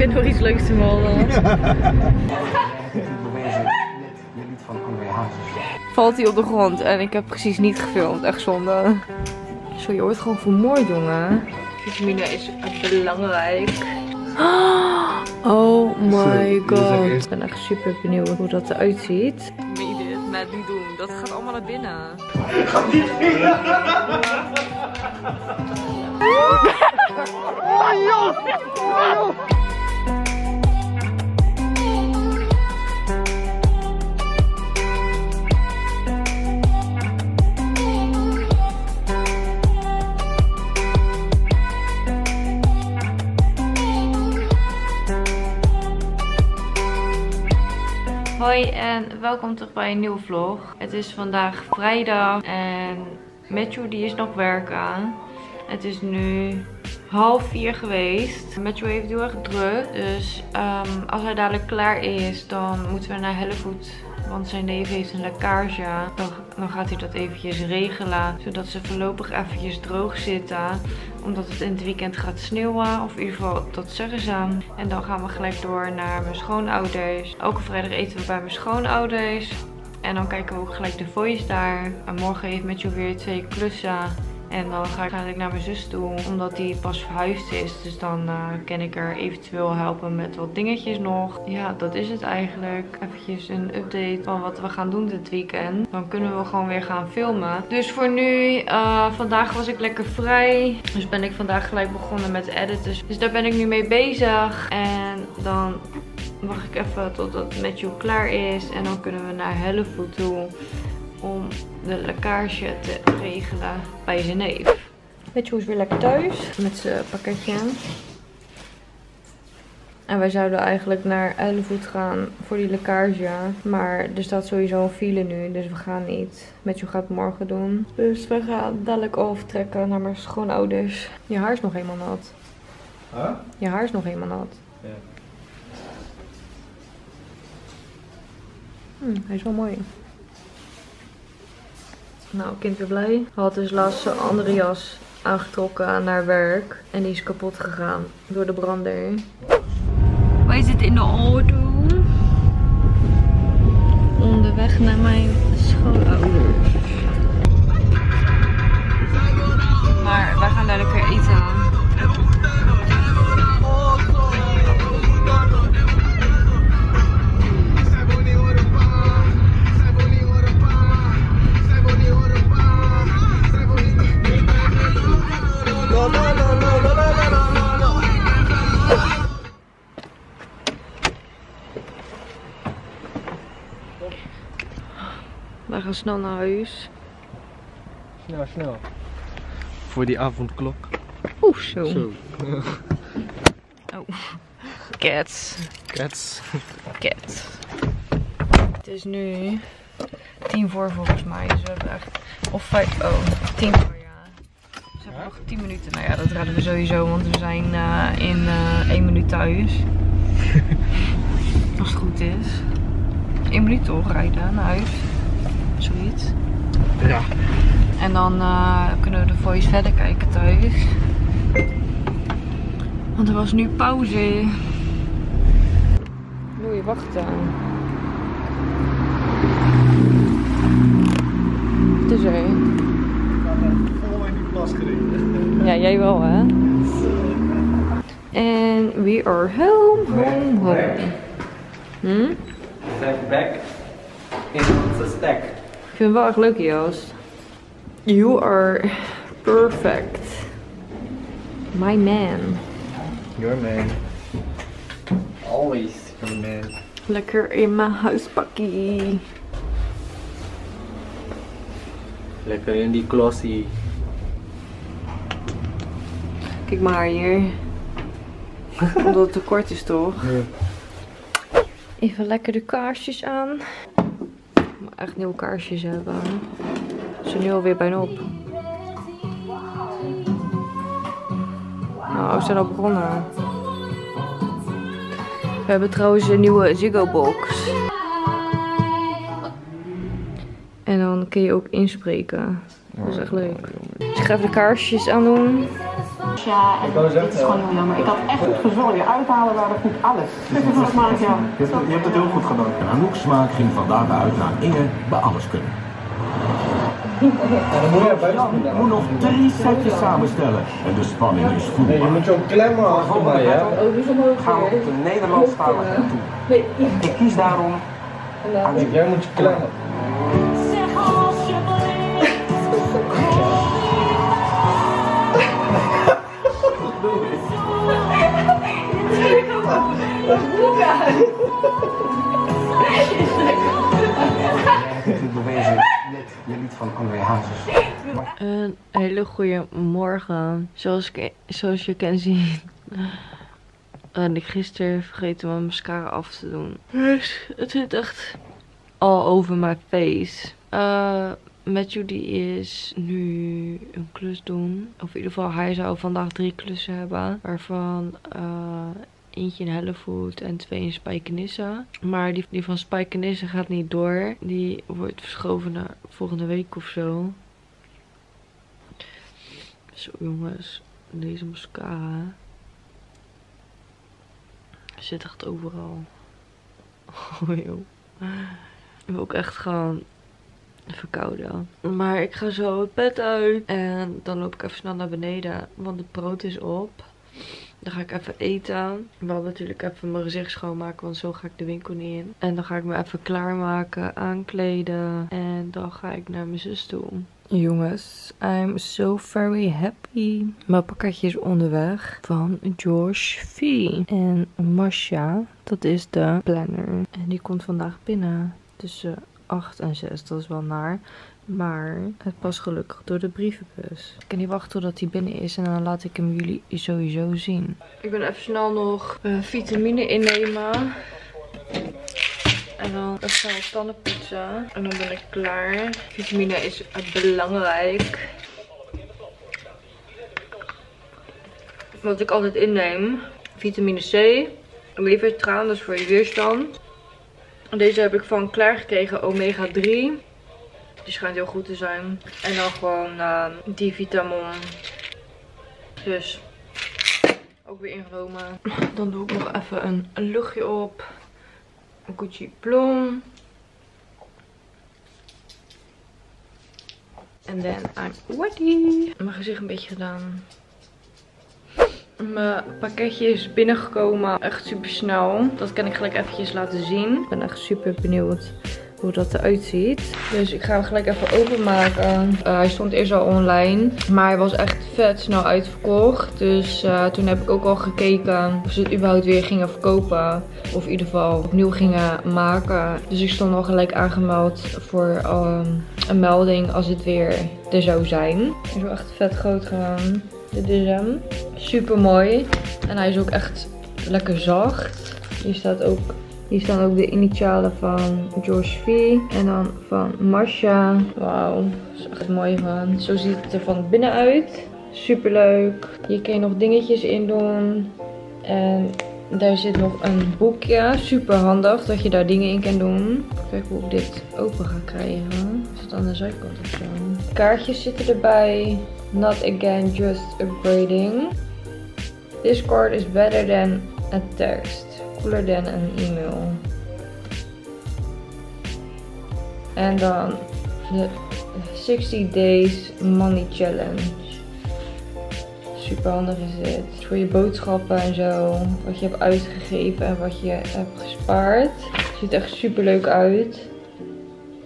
je nog iets leuks te melden? Valt hij op de grond en ik heb precies niet gefilmd. Echt zonde. Zo, je wordt gewoon vermoord, jongen. Vitamine is belangrijk. Oh my god. Ik ben echt super benieuwd hoe dat eruit ziet. Dit? Met niet doen. Dat gaat allemaal naar binnen. Hoi en welkom terug bij een nieuwe vlog. Het is vandaag vrijdag en Matthew die is nog werken. Het is nu half vier geweest. Matthew heeft heel erg druk. Dus ehm, als hij dadelijk klaar is, dan moeten we naar Hellevoet. Want zijn neef heeft een lekkage. Dan, dan gaat hij dat eventjes regelen. Zodat ze voorlopig eventjes droog zitten. Omdat het in het weekend gaat sneeuwen. Of in ieder geval, dat zeggen ze. En dan gaan we gelijk door naar mijn schoonouders. Elke vrijdag eten we bij mijn schoonouders. En dan kijken we ook gelijk de voice daar. En morgen heeft Matthew weer twee klussen. En dan ga ik eigenlijk naar mijn zus toe, omdat die pas verhuisd is. Dus dan uh, kan ik er eventueel helpen met wat dingetjes nog. Ja, dat is het eigenlijk. Eventjes een update van wat we gaan doen dit weekend. Dan kunnen we gewoon weer gaan filmen. Dus voor nu, uh, vandaag was ik lekker vrij. Dus ben ik vandaag gelijk begonnen met editen. Dus daar ben ik nu mee bezig. En dan wacht ik even totdat Matthew klaar is. En dan kunnen we naar Hellevoet toe om de lekkage te regelen bij zijn neef. Matthew is weer lekker thuis met zijn pakketje. En wij zouden eigenlijk naar Ellevoet gaan voor die lekkage. Maar er staat sowieso een file nu, dus we gaan niet. Matthew gaat het morgen doen. Dus we gaan dadelijk overtrekken naar mijn schoonouders. Je haar is nog helemaal nat. Huh? Je haar is nog helemaal nat. Ja. Hm, hij is wel mooi. Nou, kind weer blij. Had dus laatst zijn andere jas aangetrokken naar werk. En die is kapot gegaan door de brander. Wij zitten in de auto. Onderweg naar mijn schoonouders. Maar wij gaan daar lekker eten. Gaan snel naar huis. Snel, snel. Voor die avondklok. Oeh, zo. Zo. Oh. Cats. Cats. Cats. Het is nu tien voor volgens mij. Dus we hebben echt... Of vijf... Oh, tien voor ja. Dus we hebben nog tien minuten. Nou ja, dat redden we sowieso. Want we zijn eh, in eh één minuut thuis. Als het goed is. Eén minuut toch rijden naar huis. Zoiets. Ja. En dan eh, kunnen we de voice verder kijken thuis. Want er was nu pauze. Moet je wachten. Het is er. Vol in die plas gereden. Ja, jij wel hè? En we are home, home, home. Hm? We zijn back in onze stack. Ik vind het wel echt leuk, Jos. You are perfect. My man. Your man. Always your man. Lekker in mijn huispakkie. Lekker in die klossie. Kijk maar hier. Omdat het te kort is toch? Ja. Even lekker de kaarsjes aan. Echt nieuwe kaarsjes hebben. Ze zijn nu alweer bijna op. Nou, we zijn al begonnen. We hebben trouwens een nieuwe Ziggo box. En dan kun je ook inspreken. Dat is echt leuk. Dus ik ga even de kaarsjes aan Ja, en Ik zeggen, is gewoon heel jammer. Ik had echt goed gezongen. Je uithalen waren goed, alles. Wat maakt jou. Je hebt, het- je hebt het heel goed gedaan. En Anouk's smaak ging van daaruit naar Inge bij alles kunnen. En dan moet nog drie setjes samenstellen. En de spanning is Nee, je moet je ook klemmen achter mij, hè? gaan we op de Nederlandstalige toe. Ik kies daarom Jij moet je klemmen. Hele goede morgen. Zoals, ik, zoals je kan zien. En ik gisteren vergeten mijn mascara af te doen. Dus het zit echt al over mijn face. Eh Matthew die is nu een klus doen. Of in ieder geval, hij zou vandaag drie klussen hebben. Waarvan eh, eentje in Hellevoet en twee in Spijkenisse. Maar die, die van Spijkenisse gaat niet door. Die wordt verschoven naar volgende week of zo. Zo jongens, deze mascara zit echt overal. Oh joh. Ik ben ook echt gewoon verkouden. Maar ik ga zo het bed uit en dan loop ik even snel naar beneden, want het brood is op. Dan ga ik even eten. Wil natuurlijk even mijn gezicht schoonmaken, want zo ga ik de winkel niet in. En dan ga ik me even klaarmaken, aankleden. En dan ga ik naar mijn zus toe. Jongens, I'm so very happy. Mijn pakketje is onderweg van George V. En Masha, dat is de planner. En die komt vandaag binnen tussen 8 en 6. Dat is wel naar. Maar het past gelukkig door de brievenbus. Ik kan niet wachten totdat hij binnen is en dan laat ik hem jullie sowieso zien. Ik ben even snel nog eh, vitamine innemen. En dan wat tanden poetsen. En dan ben ik klaar. Vitamine is belangrijk. Wat ik altijd inneem. Vitamine C. Levertraan, dat is voor je weerstand. Deze heb ik van klaar gekregen, omega 3. Die schijnt heel goed te zijn. En dan gewoon uh, die vitamon. Dus ook weer ingenomen. Dan doe ik nog even een, een luchtje op. Een Plum. En then I'm ready. Mijn gezicht een beetje gedaan. Mijn pakketje is binnengekomen. Echt super snel. Dat kan ik gelijk eventjes laten zien. Ik ben echt super benieuwd hoe dat eruit ziet. Dus ik ga hem gelijk even openmaken. Uh, hij stond eerst al online. Maar hij was echt vet snel uitverkocht. Dus uh, toen heb ik ook al gekeken of ze het überhaupt weer gingen verkopen. Of in ieder geval opnieuw gingen maken. Dus ik stond al gelijk aangemeld voor um, een melding als het weer er zou zijn. Hij is wel echt vet groot gedaan. Dit is hem. Super mooi. En hij is ook echt lekker zacht. Hier staat ook hier staan ook de initialen van George V. En dan van Marsha. Wauw, dat is echt mooi van. Zo ziet het er van binnen uit. Super leuk. Hier kun je nog dingetjes in doen. En daar zit nog een boekje. Super handig dat je daar dingen in kan doen. Kijk hoe ik dit open ga krijgen. Is het aan de zijkant of zo? Kaartjes zitten erbij. Not again, just upgrading. Discord is better than a text. Cooler an email. En dan de 60 days money challenge. Super handig is dit. Voor je boodschappen en zo. Wat je hebt uitgegeven en wat je hebt gespaard. Ziet echt super leuk uit.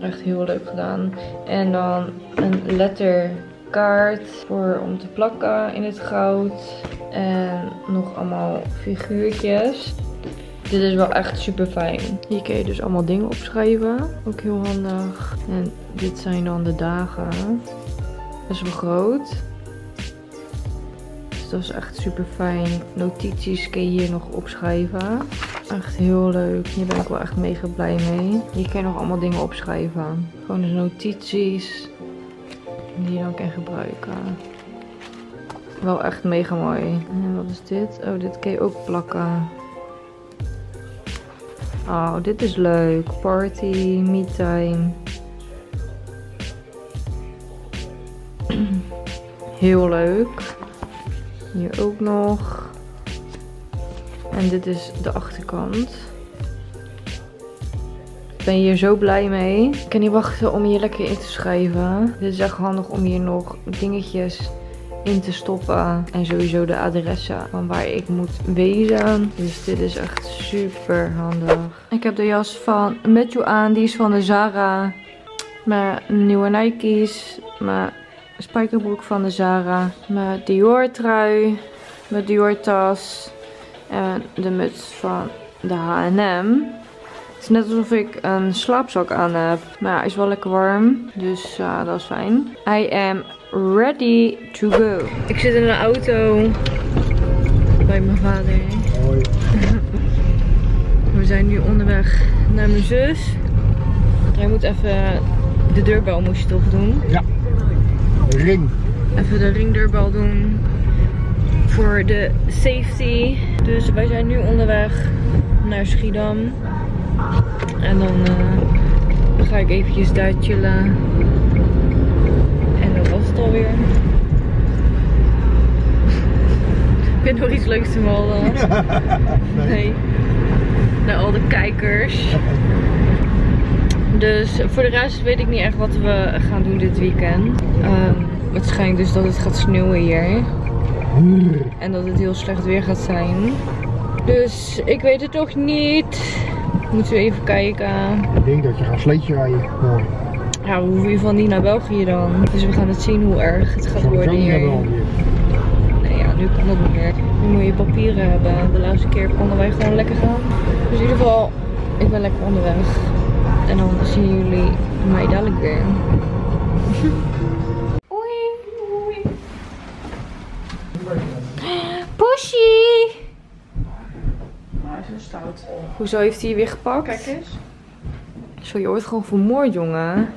Echt heel leuk gedaan. En dan een letterkaart voor om te plakken in het goud. En nog allemaal figuurtjes. Dit is wel echt super fijn. Hier kun je dus allemaal dingen opschrijven. Ook heel handig. En dit zijn dan de dagen. Best wel groot. Dus dat is echt super fijn. Notities kun je hier nog opschrijven. Echt heel leuk. Hier ben ik wel echt mega blij mee. Hier kun je nog allemaal dingen opschrijven. Gewoon de notities. Die je dan kan gebruiken. Wel echt mega mooi. En wat is dit? Oh, dit kun je ook plakken. Oh, dit is leuk. Party, me time. Heel leuk. Hier ook nog. En dit is de achterkant. Ik ben hier zo blij mee. Ik kan niet wachten om hier lekker in te schrijven. Dit is echt handig om hier nog dingetjes in te stoppen. En sowieso de adressen van waar ik moet wezen. Dus dit is echt super handig. Ik heb de jas van Matthew aan. Die is van de Zara. Mijn nieuwe Nike's. Mijn spijkerbroek van de Zara. Mijn Dior trui. Mijn Dior tas. En de muts van de H&M. Het is net alsof ik een slaapzak aan heb. Maar ja, hij is wel lekker warm. Dus uh, dat is fijn. I am ready to go. Ik zit in een auto. Bij mijn vader. Hoi. We zijn nu onderweg naar mijn zus. Hij moet even de deurbel moest je toch doen. Ring. Even de ringdeurbel doen. Voor de safety. Dus wij zijn nu onderweg naar Schiedam. En dan eh, ga ik eventjes daar chillen. Het alweer. Heb je nog iets leuks te melden? Nee. Naar al de kijkers. Dus voor de rest weet ik niet echt wat we gaan doen dit weekend. Ehm, het schijnt dus dat het gaat sneeuwen hier. En dat het heel slecht weer gaat zijn. Dus ik weet het nog niet. Moeten we even kijken. Ik denk dat je gaat sleetje rijden. Ja, we hoeven in ieder geval niet naar België dan. Dus we gaan het zien hoe erg het gaat worden hier. Nee, ja, nu kan het niet meer. Nu moet je papieren hebben. De laatste keer konden wij gewoon lekker gaan. Dus in ieder geval, ik ben lekker onderweg. En dan zien jullie mij dadelijk weer. Oei, oei. Pushy! Maar hij is zo stout. Hoezo heeft hij je weer gepakt? Kijk eens. Zo, je wordt gewoon vermoord, jongen.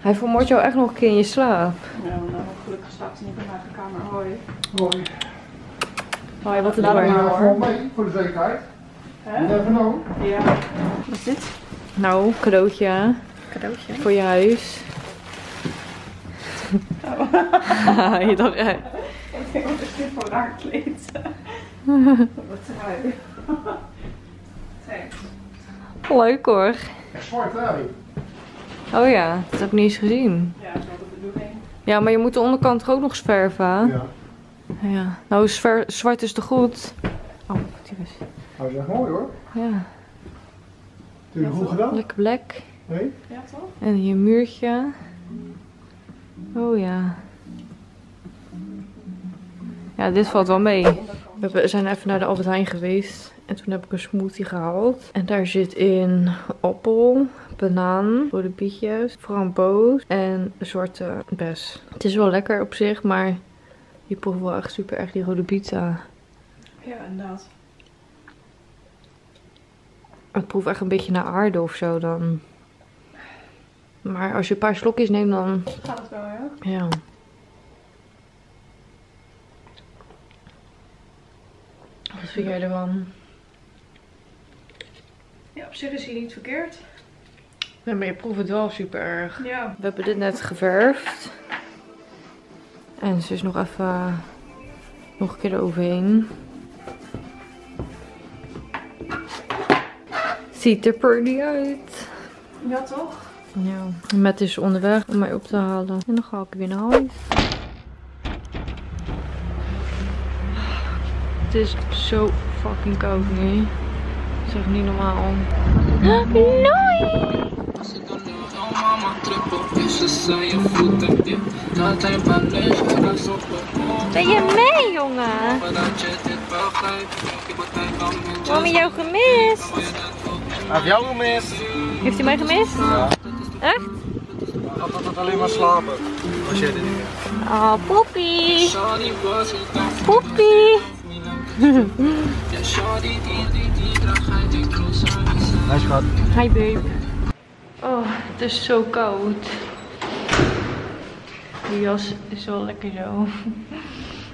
Hij vermoordt jou echt nog een keer in je slaap. Ja, nou, gelukkig slaapt hij niet in mijn eigen kamer. Hoi. Hoi. Hoi, wat een Laat door. maar. Gewoon mee, voor de zekerheid. Hè? Never know. Ja. Wat is dit? Nou, cadeautje Cadeautje. voor je huis. je dacht echt. Ik denk, wat is dit voor raar kleed? Wat trui. Thanks. Leuk hoor. Echt zwart, hè? Oh ja, dat heb ik niet eens gezien. Ja, dat is wel de bedoeling. Ja, maar je moet de onderkant er ook nog verven. Ja. Ja. Nou, zwer- zwart is te goed. Oh, die was. Hij is echt mooi hoor. Ja, Heb je het goed gedaan? lekker black. Nee? Ja, toch? En hier een muurtje. Oh ja. Ja, dit valt wel mee. We zijn even naar de Albert Heijn geweest. En toen heb ik een smoothie gehaald. En daar zit in appel, banaan, rode bietjes, framboos en zwarte bes. Het is wel lekker op zich, maar je proeft wel echt super erg die rode bieten. Ja, inderdaad. Het proeft echt een beetje naar aarde of zo dan. Maar als je een paar slokjes neemt dan... Gaat het wel, ja? Ja. Wat vind jij ervan? Ja, op zich is hij niet verkeerd. Nee, maar je proeft het wel super erg. Ja. We hebben dit net geverfd. En ze is nog even... Nog een keer eroverheen. Ziet er pretty uit. Ja, toch? Ja. Met is onderweg om mij op te halen. En dan ga ik weer naar huis. Het is zo fucking koud nu. Dat is echt niet normaal. Ben je mee, jongen? Mami jou gemist. Heb jou gemist? Heeft hij mij gemist? Echt? Ik had altijd alleen maar slapen. Was jij er niet meer? Oh, poepie. Poepie. Hij schat. Hi babe. Oh, het is zo koud. Die jas is wel lekker zo.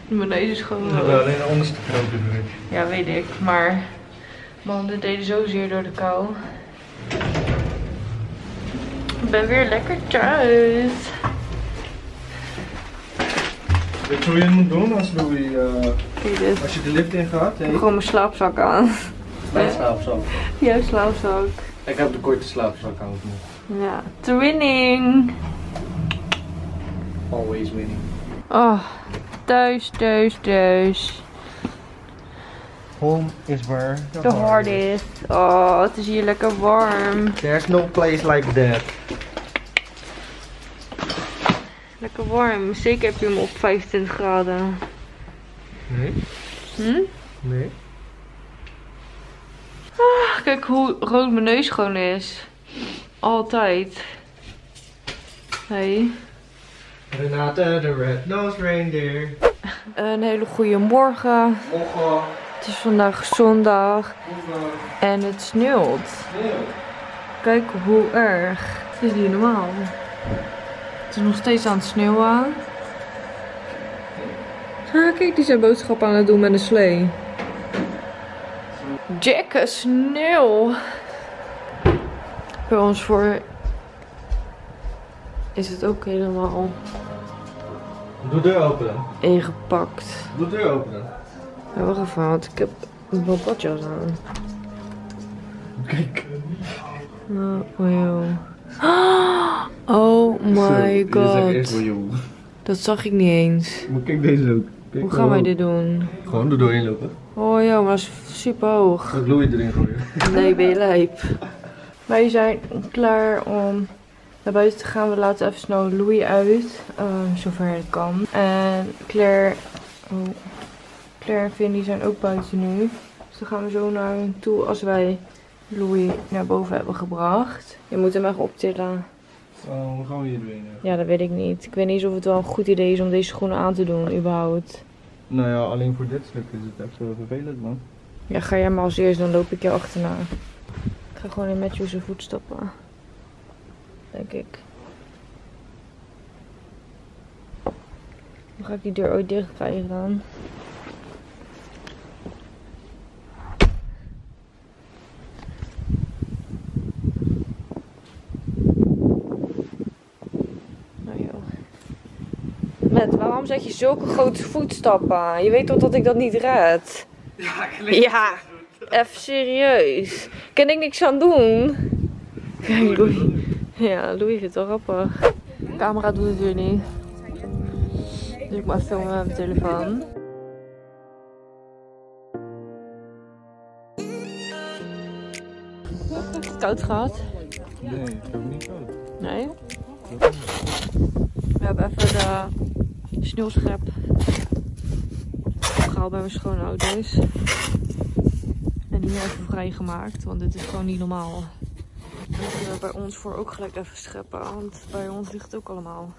Mijn neus is gewoon rood. alleen de onderste knoop ik. Ja, weet ik. Maar mijn handen deden zozeer door de kou. Ik ben weer lekker thuis. Weet je hoe je moet doen als Louis, dit. als je de lift in gaat? Hey. Gewoon mijn slaapzak aan. Mijn slaapzak. Jouw slaapzak. Ik heb de korte slaapzak aan. Ja. Twinning. Always winning. Oh. Thuis, thuis, thuis. Home is where De hard is. Oh, het is hier lekker warm. There's no place like that. Lekker warm. Zeker heb je hem op 25 graden. Nee. Hm? Nee. Kijk hoe rood mijn neus gewoon is. Altijd. Hey. Renate, de red-nosed reindeer. Een hele goede morgen. Het is vandaag zondag en het sneeuwt. Kijk hoe erg. Het is niet normaal. Het is nog steeds aan het sneeuwen. Ah, kijk, die zijn boodschappen aan het doen met een slee. Dikke sneeuw. Bij ons voor is het ook helemaal Doe de deur openen. ingepakt. Doe de deur openen. Ja, wacht even, want ik heb een badjas aan. Kijk. Oh, wow. Oh my god. Dat zag ik niet eens. Maar kijk deze ook. Kijk Hoe gaan wij dit doen? Gewoon er doorheen lopen. Oh ja, maar dat is super hoog. Met Louis erin gooien. Nee, ben je lijp. Wij zijn klaar om naar buiten te gaan. We laten even snel Louis uit. eh, zover het kan. En Claire, oh, Claire en Vinny zijn ook buiten nu. Dus dan gaan we zo naar hun toe als wij Louis naar boven hebben gebracht. Je moet hem echt optillen. Oh, hoe gaan we hier doorheen? Ja, dat weet ik niet. Ik weet niet of het wel een goed idee is om deze schoenen aan te doen, überhaupt. Nou ja, alleen voor dit stuk is het echt zo vervelend man. Ja, ga jij maar als eerst, dan loop ik je achterna. Ik ga gewoon in Matthew zijn voetstappen. Denk ik. Hoe ga ik die deur ooit dicht krijgen dan? Nou joh. Waarom zet je zulke grote voetstappen? Je weet toch dat ik dat niet red? Ja, even serieus. Kan ik niks aan doen? Kijk, Louis. Ja, Louis vindt het wel grappig. De camera doet het weer niet. Dus ik moet even filmen met mijn telefoon. Heb je het koud gehad? Nee, ik heb het niet koud. Nee? We hebben even de sneeuwschep opgehaald bij mijn schoonouders. En hier even vrijgemaakt, want dit is gewoon niet normaal. Bij ons voor ook gelijk even scheppen, want bij ons ligt het ook allemaal.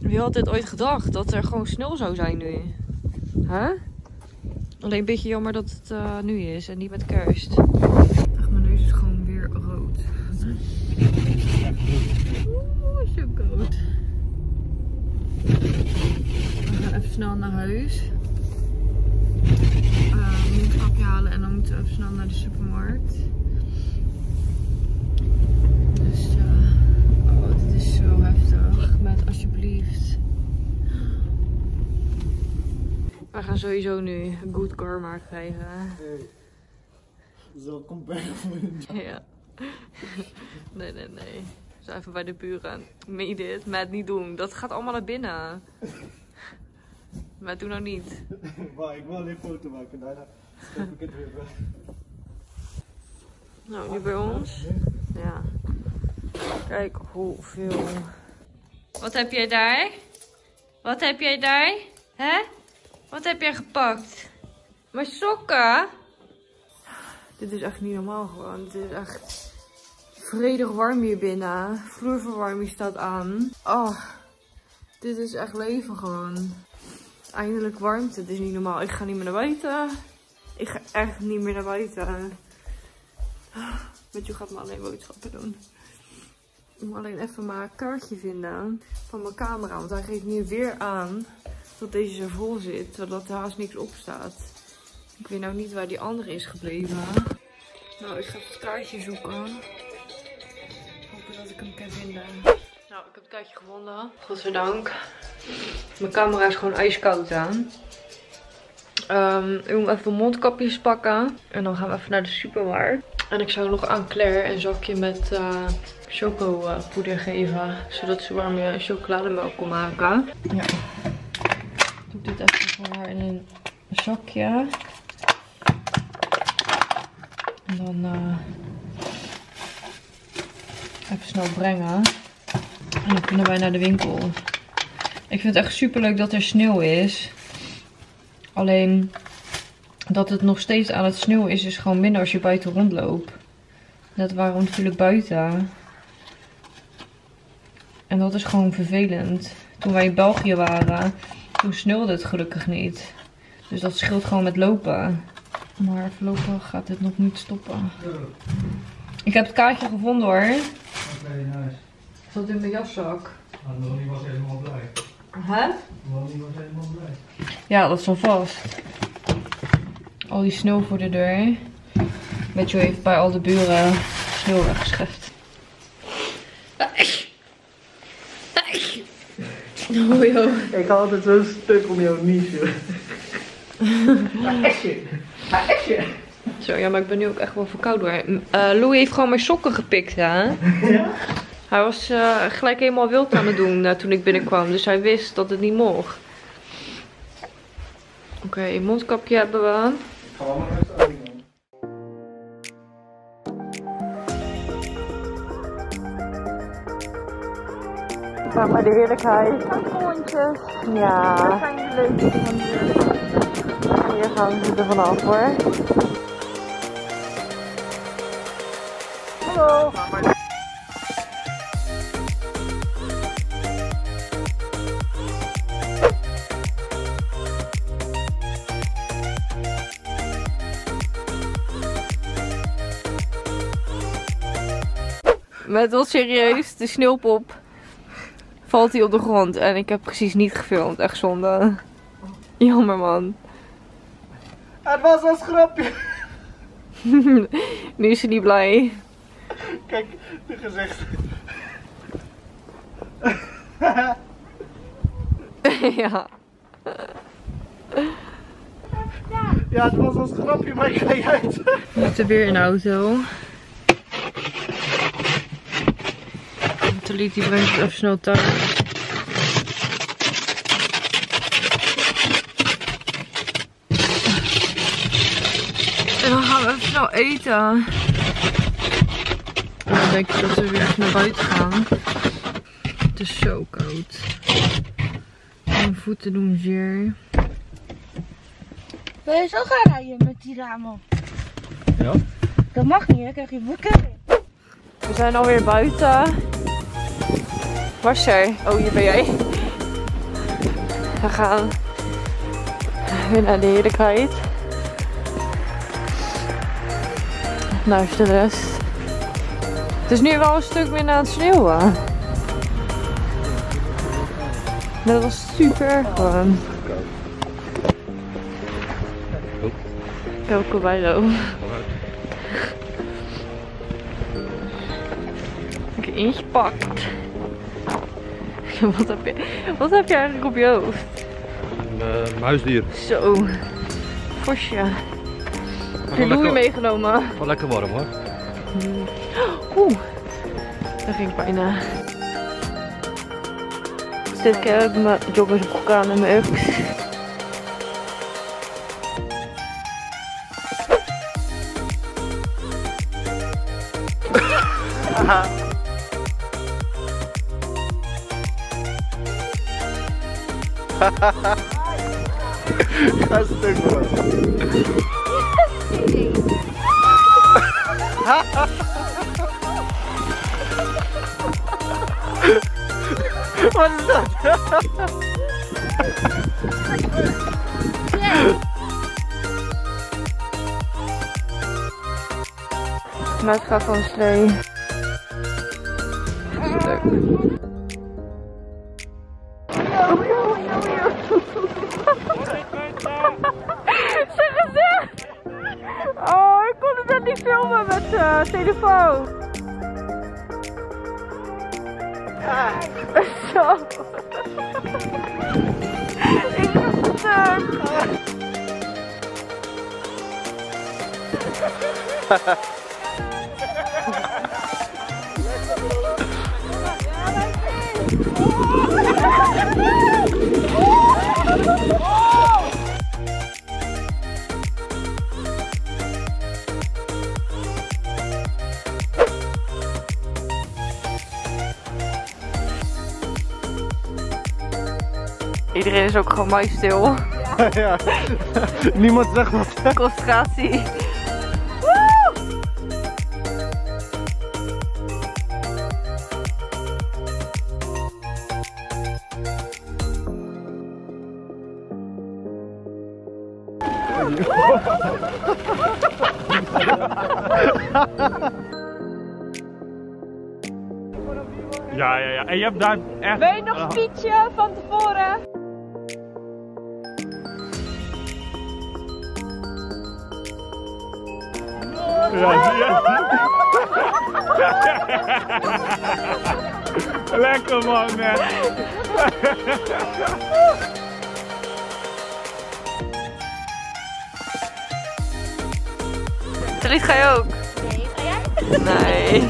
Wie had dit ooit gedacht, dat er gewoon sneeuw zou zijn nu? Huh? Alleen een beetje jammer dat het eh, nu is en niet met kerst. Echt, mijn neus is gewoon weer rood. Oeh, zo koud. We gaan even snel naar huis. Uh, we moeten een grapje halen en dan moeten we even snel naar de supermarkt. Dus ja, oh, dit is zo heftig. Met alsjeblieft. We gaan sowieso nu een good karma krijgen. Zo komt bij Ja. Nee, nee, nee. Zo even bij de buren. Meen je dit? Matt niet doen. Dat gaat allemaal naar binnen. Maar doe nou niet. Maar ik wil alleen foto maken, daarna stop ik het weer weg. Nou, nu bij ons. Ja. Kijk hoeveel. Wat heb jij daar? Wat heb jij daar? Hè? Wat heb jij gepakt? Mijn sokken? Dit is echt niet normaal gewoon. Dit is echt vredig warm hier binnen. Vloerverwarming staat aan. Oh, dit is echt leven gewoon. Eindelijk warmte. Het is niet normaal. Ik ga niet meer naar buiten. Ik ga echt niet meer naar buiten. Met je gaat me alleen boodschappen doen. Ik moet alleen even mijn kaartje vinden van mijn camera. Want hij geeft nu weer aan dat deze zo vol zit. Zodat er haast niks op staat. Ik weet nou niet waar die andere is gebleven. Nou, ik ga het kaartje zoeken. Hopen dat ik hem kan vinden. Nou, ik heb het kaartje gevonden. Godzijdank. Mijn camera is gewoon ijskoud aan. Ehm, ik moet even mondkapjes pakken. En dan gaan we even naar de supermarkt. En ik zou nog aan Claire een zakje met uh, chocopoeder geven. Zodat ze warme chocolademelk kon maken. Ja. Doe dit even voor haar in een zakje. En dan uh, even snel brengen. En dan kunnen wij naar de winkel. Ik vind het echt super leuk dat er sneeuw is. Alleen dat het nog steeds aan het sneeuwen is, is gewoon minder als je buiten rondloopt. Dat waren we natuurlijk buiten. En dat is gewoon vervelend. Toen wij in België waren, toen sneeuwde het gelukkig niet. Dus dat scheelt gewoon met lopen. Maar voorlopig gaat dit nog niet stoppen. Ik heb het kaartje gevonden hoor. Oké, nice. Zat in mijn jaszak. Nou, Lonnie was helemaal blij. Hè? Lonnie was helemaal blij. Ja, dat is al vast. Al die sneeuw voor de deur. Met heeft bij al de buren sneeuw weggescheft. Oh joh. Ik had altijd zo'n stuk om jouw niche. Zo, ja, maar ik ben nu ook echt wel verkouden hoor. Uh, Louis heeft gewoon mijn sokken gepikt, hè? Ja? Hij was uh, gelijk helemaal wild aan het doen uh, toen ik binnenkwam. Dus hij wist dat het niet mocht. Oké, okay, mondkapje hebben we. Even Ga maar de heerlijkheid. Hondjes. Ja. Dat zijn de van hier. Hier gaan ze er vanaf hoor. Hallo. Met wel serieus, de sneeuwpop valt hij op de grond. En ik heb precies niet gefilmd, echt zonde. Jammer man. Het was als grapje. nu is ze niet blij. Kijk, de gezicht. ja. Ja, het was als grapje, maar ik ga je uit. We moeten weer in de auto. Taliet die brengt even snel thuis. En dan gaan we even snel eten. En dan denk ik dat we weer even naar buiten gaan. Het is zo koud. Mijn voeten doen zeer. Wil je zo gaan rijden met die ramen? Ja? Dat mag niet, dan krijg je boeken. We zijn alweer buiten. Is er? Oh, hier ben jij. We gaan weer naar de heerlijkheid. Nou is de rest. Het is nu wel een stuk minder aan het sneeuwen. Dat was super gewoon. Welke bijlo. Ingepakt. Wat heb, je, wat heb je eigenlijk op je hoofd? Een uh, muisdier. Zo. Vosje. Je Louis meegenomen? Wel lekker warm hoor. Oeh. Daar ging bijna. Dit keer heb ik mijn joggersbroek aan en mijn uks. Ga stuk man. Wat is dat? Maar het gaat van slee. Leuk. Ik Iedereen is ook gewoon muisstil. ja. Niemand zegt wat. Concentratie. Ja, ja, ja. En je hebt daar echt... Je nog een fietsje van tevoren? Ja? Lekker man, man. Taliet, ga je ook? Nee, ga jij? Nee.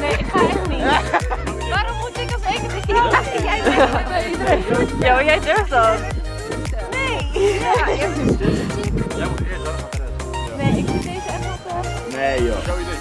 Nee, ik ga echt niet. Waarom moet ik als enige keer? Jij bent bij iedereen. Ja, maar jij durft dat. Nee. Ja, eerst een. Jij moet eerst, wel tof. Nee joh. Jouw idee,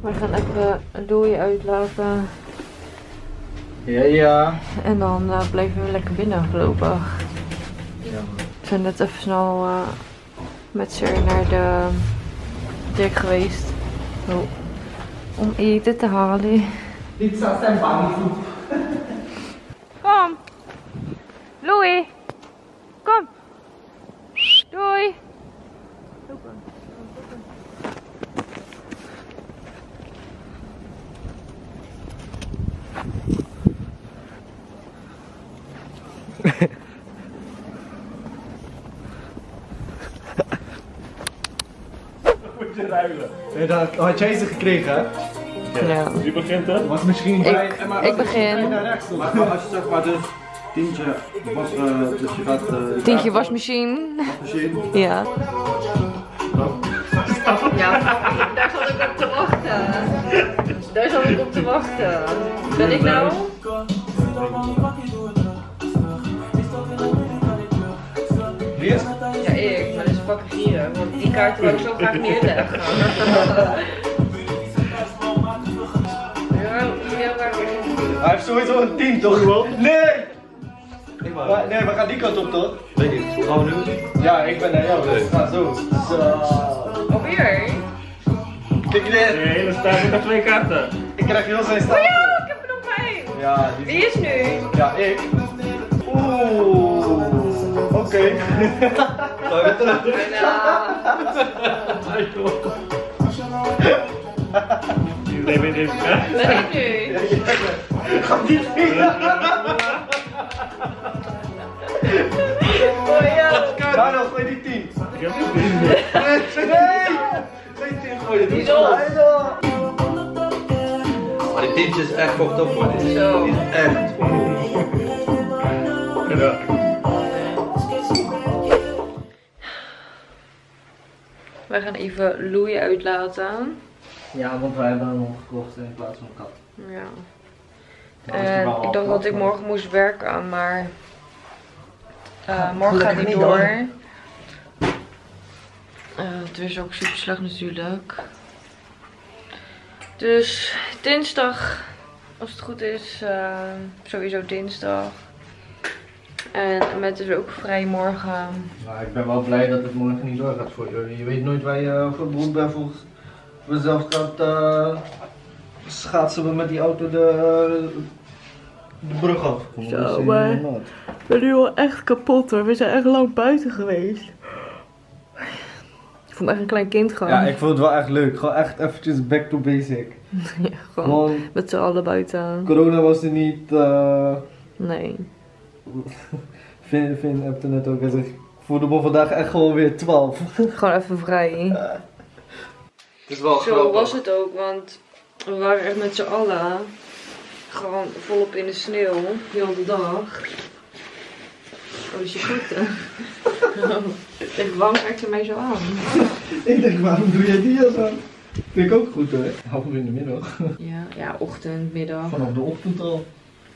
We gaan even een dooi uitlaten. Ja, ja. En dan eh, blijven we lekker binnen voorlopig. We zijn net even snel eh, met Sir naar de Dirk geweest. Oh. Om eten te halen. Pizza zijn bang. Kom. Louis. Kom. Doei. Nee, dat had jij ze gekregen, hè? Ja. Wie begint er? Was misschien bij... Ik, maar ik begin. bij naar rechts, toch? Maar, maar als je zeg maar dus tientje was, eh dus je gaat... eh Tientje wasmachine. machine. Ja. Ja, daar zat ik op te wachten. Daar zat ik op te wachten. Ben ik nou? Hier. Want die kaart wil ik zo graag neerleggen. Ja, heel graag Hij heeft sowieso een 10, toch? Nee! Maar, nee, we gaan die kant op, toch? Weet niet, hoe gaan we nu? Ja, ik ben naar jou. Dus ga zo. Zo. Alweer? Kijk De dit. hele stijl met de twee kaarten. Ik krijg heel zijn staan. Oh Ja, ik heb er nog bij. Ja, die Wie is nu? Ja, ik. Oeh. Oké. Iedereen weet even, hè? Ben ik nu? Ga niet Oh ja. Daarom gooi die 10. Ik heb het niet. Nee! Nee! Geen 10 gooien. Die is Zo. Maar die tientje is echt fucked up, man. Die is, Zo. die is echt. Ja. Even Louis uitlaten. Ja, want wij hebben hond gekocht in plaats van een kat. Ja. En ik dacht dat ik morgen moest werken, maar eh, morgen gaat niet, door. hoor. Eh, het is ook super slecht natuurlijk. Dus dinsdag, als het goed is, eh, sowieso dinsdag. En met dus ook vrij morgen. Nou, ik ben wel blij dat het morgen niet doorgaat voor je. Je weet nooit waar je voor beroemd bent volgens mezelf gaat uh, schaatsen we met die auto de, de brug af. Zo, maar- Ik ben nu al echt kapot hoor. We zijn echt lang buiten geweest. Ik vond echt een klein kind gewoon. Ja, ik vond het wel echt leuk. Gewoon echt eventjes back to basic. Ja, gewoon Gewoon, met z'n allen buiten. corona was er niet. eh Nee. Finn, Finn hebt er net ook gezegd. Ik voelde me vandaag echt gewoon weer 12. Gewoon even vrij. Het is wel Zo was het ook, want we waren echt met z'n allen gewoon volop in de sneeuw, heel de dag. Oh, is je goed? hè? Ik waarom kijkt ze mij zo aan? Ik denk, waarom doe jij die als aan? Vind ik ook goed hoor. Half uur in de middag. Ja, ja, ochtend, middag. Vanaf de ochtend al.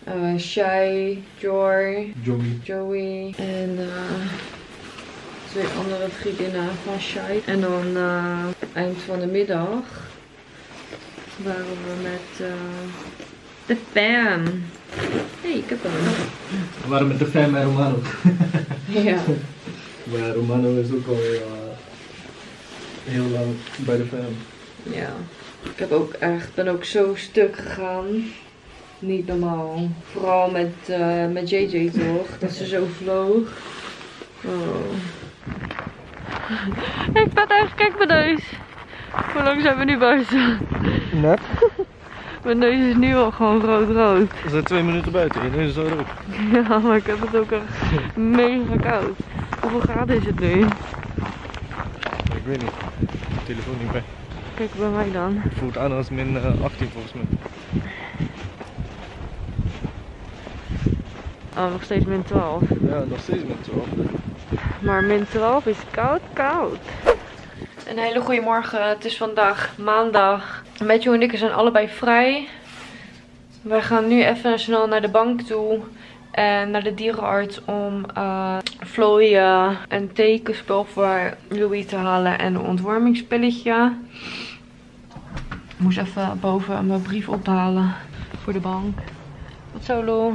Eh Shai, Joy, Joey. Joey en eh, twee andere vriendinnen van Shai. En dan eh, eind van de middag waren we met eh, de fam. Hé, hey, ik heb hem. We waren met de fam en Romano. Ja. Maar Romano is ook al heel lang bij de fam. ja. Ik heb ook echt, ben ook zo stuk gegaan. Niet normaal. Vooral met, eh, met JJ toch? Dat ze zo vloog. Oh. Ik ben echt, kijk mijn neus. Hoe lang zijn we nu buiten? Net? Mijn neus is nu al gewoon rood-rood. We zijn twee minuten buiten. Je neus is zo rood. Ja, maar ik heb het ook echt mega koud. Hoeveel graden is het nu? Ik weet niet. Telefoon niet bij. Kijk bij mij dan. Voelt aan als min eh, 18 volgens mij. Oh, nog steeds min 12. Ja, nog steeds min 12. Maar min 12 is koud, koud. Een hele goede morgen. Het is vandaag maandag. Matthew en ik zijn allebei vrij. We gaan nu even snel naar de bank toe. En naar de dierenarts om eh Floy eh, een tekenspel voor Louis te halen en een ontwormingspilletje. Ik moest even boven mijn brief ophalen voor de bank. Wat zo, Lou?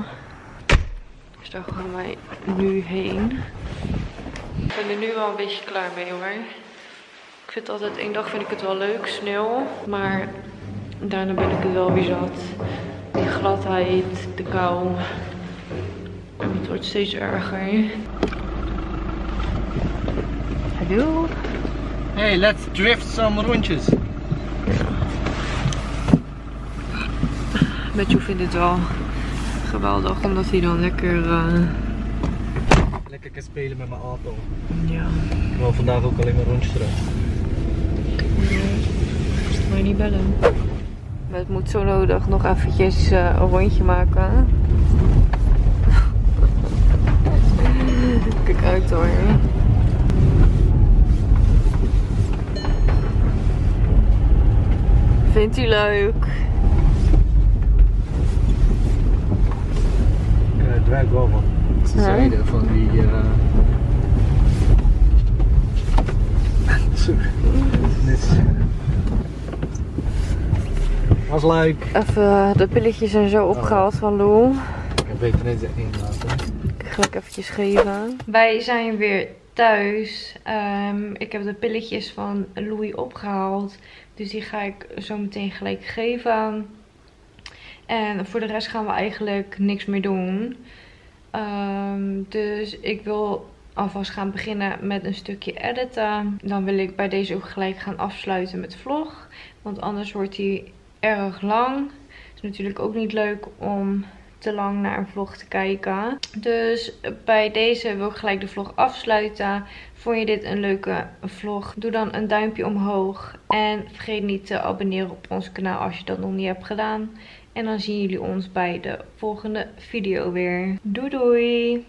Dus daar gaan wij nu heen. Ik ben er nu wel een beetje klaar mee hoor. Ik vind altijd één dag vind ik het wel leuk, sneeuw. Maar daarna ben ik het wel weer zat. Die gladheid, de kou. En het wordt steeds erger. Hallo? Hey, let's drift some rondjes. Matthew vindt het wel geweldig, omdat hij dan lekker... eh, Lekker kan spelen met mijn auto. ja, Ik wil vandaag ook alleen maar rondjes rijden. maar niet bellen. Maar het moet zo nodig nog eventjes eh, een rondje maken. Kijk uit hoor. Vindt hij leuk? Ik uh, dwerg wel van. Ze zeiden van die. eh Sorry. Was leuk. Even de pilletjes en zo opgehaald van Lou. Ik heb beter net één laten. Gelijk eventjes geven. Wij zijn weer thuis. Ehm, ik heb de pilletjes van Louis opgehaald. Dus die ga ik zo meteen gelijk geven. En voor de rest gaan we eigenlijk niks meer doen. Ehm, dus ik wil alvast gaan beginnen met een stukje editen. Dan wil ik bij deze ook gelijk gaan afsluiten met vlog. Want anders wordt die erg lang. Het is natuurlijk ook niet leuk om te lang naar een vlog te kijken. Dus bij deze wil ik gelijk de vlog afsluiten. Vond je dit een leuke vlog? Doe dan een duimpje omhoog. En vergeet niet te abonneren op ons kanaal als je dat nog niet hebt gedaan. En dan zien jullie ons bij de volgende video weer. Doei doei!